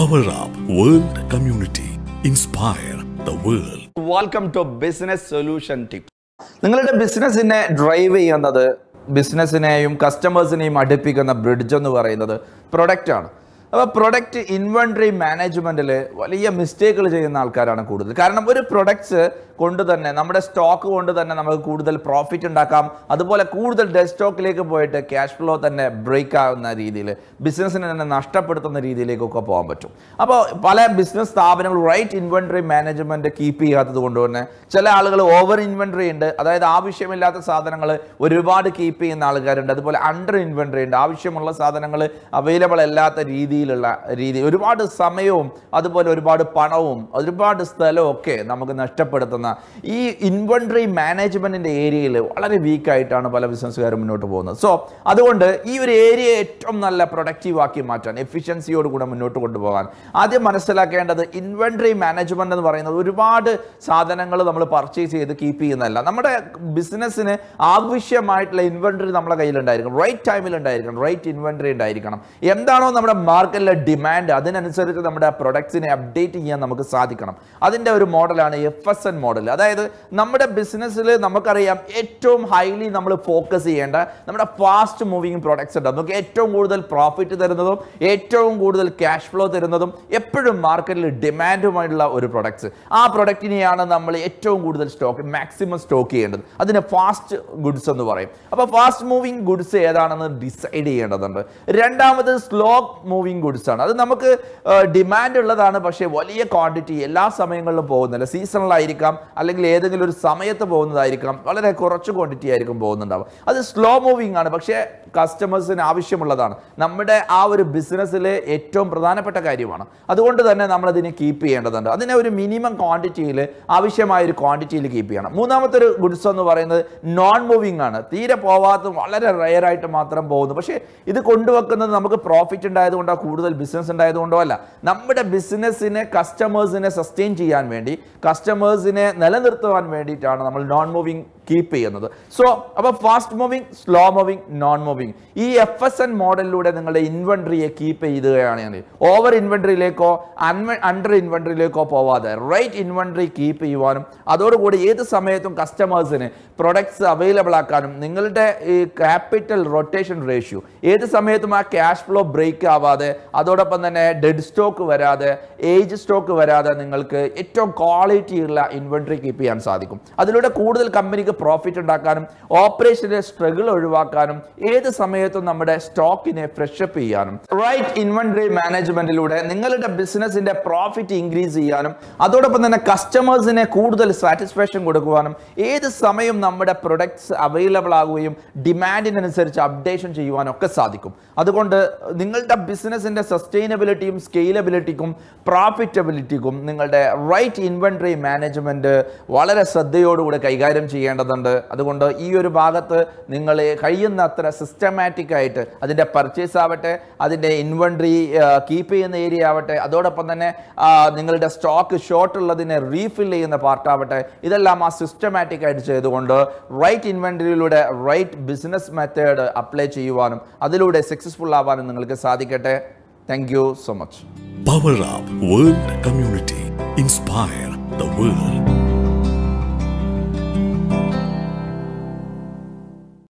Power Up World Community. Inspire the world. Welcome to business solution tips നിങ്ങളുടെ ബിസിനസ്സിനെ drive ചെയ്യുന്നത് ബിസിനസ്സിനെയും കസ്റ്റമേഴ്സിനെയും അടുപ്പിക്കുന്ന bridge എന്ന് പറയുന്നത് പ്രൊഡക്റ്റ് ആണ് അപ്പോൾ പ്രൊഡക്റ്റ് ഇൻവെൻട്രി മാനേജ്മെന്റിൽ വലിയ മിസ്റ്റേക്കുകൾ ചെയ്യുന്ന ആൾക്കാരാണ് കൂടുതൽ. കാരണം ഒരു പ്രൊഡക്ട്സ് കൊണ്ട് തന്നെ നമ്മുടെ സ്റ്റോക്ക് കൊണ്ട് തന്നെ നമുക്ക് കൂടുതൽ പ്രോഫിറ്റ് ഉണ്ടാക്കാം. അതുപോലെ കൂടുതൽ ഡെഡ് സ്റ്റോക്കിലേക്ക് പോയിട്ട് ക്യാഷ് ഫ്ലോ തന്നെ ബ്രേക്ക് ആവുന്ന രീതിയിൽ ബിസിനസ്സിനെ തന്നെ നഷ്ടപ്പെടുത്തുന്ന രീതിയിലേക്കൊക്കെ പോകാൻ പറ്റും. അപ്പോൾ പല ബിസിനസ് സ്ഥാപനങ്ങൾ റൈറ്റ് ഇൻവെൻട്രി മാനേജ്മെന്റ് കീപ്പ് ചെയ്യാത്തത് കൊണ്ട് തന്നെ ചില ആളുകൾ ഓവർ ഇൻവെൻട്രി ഉണ്ട്. അതായത് ആവശ്യമില്ലാത്ത സാധനങ്ങൾ ഒരുപാട് കീപ്പ് ചെയ്യുന്ന ആൾക്കാരുണ്ട്. അതുപോലെ അണ്ടർ ഇൻവെൻട്രി ഉണ്ട്. ആവശ്യമുള്ള സാധനങ്ങൾ അവൈലബിൾ അല്ലാത്ത രീതിയിലുള്ള രീതി. ഒരുപാട് സമയവും അതുപോലെ ഒരുപാട് പണവും ഒരുപാട് സ്ഥലവും ഒക്കെ നമുക്ക് നഷ്ടപ്പെടുത്തുന്ന ഈ ഇൻവെൻട്രി മാനേജ്മെന്റിന്റെ ഏരിയയിൽ വളരെ വീക്കായിട്ടാണ് പല ബിസിനസ്സുകാരും മുന്നോട്ട് പോകുന്നത്. സോ അതുകൊണ്ട് ഈ ഒരു ഏരിയ ഏറ്റവും നല്ല പ്രൊഡക്റ്റീവാക്കി മാറ്റാൻ എഫിഷ്യൻസിയോടുകൂടെ മുന്നോട്ട് കൊണ്ടുപോകാൻ ആദ്യം മനസ്സിലാക്കേണ്ടത് ഇൻവെൻട്രി മാനേജ്മെന്റ് എന്ന് പറയുന്നത് ഒരുപാട് സാധനങ്ങൾ നമ്മൾ പർച്ചേസ് ചെയ്ത് കീപ്പ് ചെയ്യുന്നതല്ല. നമ്മുടെ ബിസിനസ്സിന് ആവശ്യമായിട്ടുള്ള ഇൻവെൻട്രി നമ്മുടെ കയ്യിലുണ്ടായിരിക്കണം. റൈറ്റ് ടൈമിൽ ഉണ്ടായിരിക്കണം. റൈറ്റ് ഇൻവെൻട്രി ഉണ്ടായിരിക്കണം. എന്താണോ നമ്മുടെ മാർക്കറ്റിലെ ഡിമാൻഡ് അതിനനുസരിച്ച് നമ്മുടെ പ്രൊഡക്ട്സിനെ അപ്ഡേറ്റ് ചെയ്യാൻ നമുക്ക് സാധിക്കണം. അതിന്റെ ഒരു മോഡലാണ് എഫ് എസ് എൻ മോഡൽ അതായത് നമ്മുടെ ബിസിനസ്സിൽ നമുക്കറിയാം ഏറ്റവും ഹൈലി നമ്മൾ ഫോക്കസ് ചെയ്യേണ്ട നമ്മുടെ ഫാസ്റ്റ് മൂവിങ് പ്രൊഡക്ട്സ് ഉണ്ട്. നമുക്ക് ഏറ്റവും കൂടുതൽ പ്രോഫിറ്റ് തരുന്നതും ഏറ്റവും കൂടുതൽ ക്യാഷ് ഫ്ലോ തരുന്നതും എപ്പോഴും മാർക്കറ്റിൽ ഡിമാൻഡുമായിട്ടുള്ള ഒരു പ്രൊഡക്ട്സ് ആ പ്രൊഡക്റ്റിനെയാണ് നമ്മൾ ഏറ്റവും കൂടുതൽ സ്റ്റോക്ക് മാക്സിമം സ്റ്റോക്ക് ചെയ്യേണ്ടത്. അതിന് ഫാസ്റ്റ് ഗുഡ്സ് എന്ന് പറയും. അപ്പോൾ ഫാസ്റ്റ് മൂവിങ് ഗുഡ്സ് ഏതാണെന്ന് ഡിസൈഡ് ചെയ്യേണ്ടതുണ്ട്. രണ്ടാമത് സ്ലോ മൂവിങ് ഗുഡ്സ് ആണ്. അത് നമുക്ക് ഡിമാൻഡ് ഉള്ളതാണ് പക്ഷേ വലിയ ക്വാണ്ടിറ്റി എല്ലാ സമയങ്ങളിലും പോകുന്നില്ല. സീസണലായിരിക്കാം അല്ലെങ്കിൽ ഏതെങ്കിലും ഒരു സമയത്ത് പോകുന്നതായിരിക്കാം. വളരെ കുറച്ച് ക്വാണ്ടിറ്റി ആയിരിക്കും പോകുന്നുണ്ടാവും അത് സ്ലോ മൂവിങ് ആണ് പക്ഷേ കസ്റ്റമേഴ്സിന് ആവശ്യമുള്ളതാണ്. നമ്മുടെ ആ ഒരു ബിസിനസ്സിലെ ഏറ്റവും പ്രധാനപ്പെട്ട കാര്യമാണ്. അതുകൊണ്ട് തന്നെ നമ്മളതിനെ കീപ്പ് ചെയ്യേണ്ടതുണ്ട്. അതിനെ ഒരു മിനിമം ക്വാണ്ടിറ്റിയിൽ ആവശ്യമായ ഒരു ക്വാണ്ടിറ്റിയിൽ കീപ്പ് ചെയ്യണം. മൂന്നാമത്തെ ഒരു ഗുഡ്സ് എന്ന് പറയുന്നത് നോൺ മൂവിങ് ആണ്. തീരെ പോവാത്ത വളരെ റയറായിട്ട് മാത്രം പോകുന്നു. പക്ഷേ ഇത് കൊണ്ടുവെക്കുന്നത് നമുക്ക് പ്രോഫിറ്റ് ഉണ്ടായതുകൊണ്ടോ കൂടുതൽ ബിസിനസ് ഉണ്ടായതുകൊണ്ടോ അല്ല നമ്മുടെ ബിസിനസ്സിനെ കസ്റ്റമേഴ്സിനെ സസ്റ്റെയിൻ ചെയ്യാൻ വേണ്ടി കസ്റ്റമേഴ്സിനെ നിലനിർത്തുവാൻ വേണ്ടിയിട്ടാണ് നമ്മൾ നോൺ മൂവിങ് കീപ്പ് ചെയ്യുന്നത്. സോ അപ്പോൾ fast moving slow moving non moving ഈ എഫ് എസ് എൻ മോഡലിലൂടെ നിങ്ങളുടെ ഇൻവെൻട്രിയെ കീപ്പ് ചെയ്യുകയാണെങ്കിൽ ഓവർ ഇൻവെൻട്രിയിലേക്കോ അണ്ടർ ഇൻവെൻട്രിയിലേക്കോ പോവാതെ റൈറ്റ് ഇൻവെൻട്രി കീപ്പ് ചെയ്യുവാനും അതോടുകൂടി ഏത് സമയത്തും കസ്റ്റമേഴ്സിന് പ്രൊഡക്ട്സ് അവൈലബിൾ ആക്കാനും നിങ്ങളുടെ ഈ ക്യാപിറ്റൽ റൊട്ടേഷൻ റേഷ്യോ ഏത് സമയത്തും ആ ക്യാഷ് ഫ്ലോ ബ്രേക്ക് ആവാതെ അതോടൊപ്പം തന്നെ ഡെഡ് സ്റ്റോക്ക് വരാതെ ഏജ് സ്റ്റോക്ക് വരാതെ നിങ്ങൾക്ക് ഏറ്റവും ക്വാളിറ്റിയുള്ള ഇൻവെൻട്രി കീപ്പ് ചെയ്യാൻ സാധിക്കും. അതിലൂടെ കൂടുതൽ കമ്പനിക്ക് പ്രോഫിറ്റ് ഉണ്ടാക്കാനും ഓപ്പറേഷനിലെ സ്ട്രഗിൾ ഒഴിവാക്കാനും ഏത് സമയത്തും നമ്മുടെ സ്റ്റോക്കിനെ ഫ്രഷപ്പ് ചെയ്യാനും. റൈറ്റ് ഇൻവെന്ററി മാനേജ്മെന്റിലൂടെ നിങ്ങളുടെ ബിസിനസിന്റെ പ്രോഫിറ്റ് ഇൻക്രീസ് ചെയ്യാനും അതോടൊപ്പം തന്നെ കസ്റ്റമേഴ്സിനെ കൂടുതൽ സാറ്റിസ്ഫാക്ഷൻ കൊടുക്കുവാനും ഏത് സമയം നമ്മുടെ പ്രൊഡക്ട്സ് അവൈലബിൾ ആകുകയും ഡിമാൻഡിനനുസരിച്ച് അപ്ഡേഷൻ ചെയ്യുവാനും ഒക്കെ സാധിക്കും. അതുകൊണ്ട് നിങ്ങളുടെ ബിസിനസിന്റെ സസ്റ്റൈനബിലിറ്റിയും സ്കെയിലബിലിറ്റിക്കും പ്രോഫിറ്റബിലിറ്റിക്കും നിങ്ങളുടെ റൈറ്റ് ഇൻവെന്ററി മാനേജ്മെന്റ് വളരെ ശ്രദ്ധയോടുകൂടി കൈകാര്യം ചെയ്യേണ്ടതുണ്ട്. അതുകൊണ്ട് ഈ ഒരു ഭാഗത്ത് നിങ്ങൾ കഴിയുന്നത്ര സിസ്റ്റമാറ്റിക് ആയിട്ട് അതിന്റെ പർച്ചേസ് ആവട്ടെ അതിന്റെ ഇൻവെൻട്രി കീപ്പ് ചെയ്യുന്ന ഏരിയ ആവട്ടെ അതോടൊപ്പം തന്നെ നിങ്ങളുടെ സ്റ്റോക്ക് ഷോർട്ട് ഉള്ളതിനെ റീഫിൽ ചെയ്യുന്ന പാർട്ടാവട്ടെ ഇതെല്ലാം ആ സിസ്റ്റമാറ്റിക് ആയിട്ട് ചെയ്തുകൊണ്ട് റൈറ്റ് ഇൻവെൻട്രിയിലൂടെ റൈറ്റ് ബിസിനസ് മെത്തേഡ് അപ്ലൈ ചെയ്യുവാനും അതിലൂടെ സക്സസ്ഫുൾ ആവാനും നിങ്ങൾക്ക് സാധിക്കട്ടെ. Thank you so much power Up World community Inspire the world.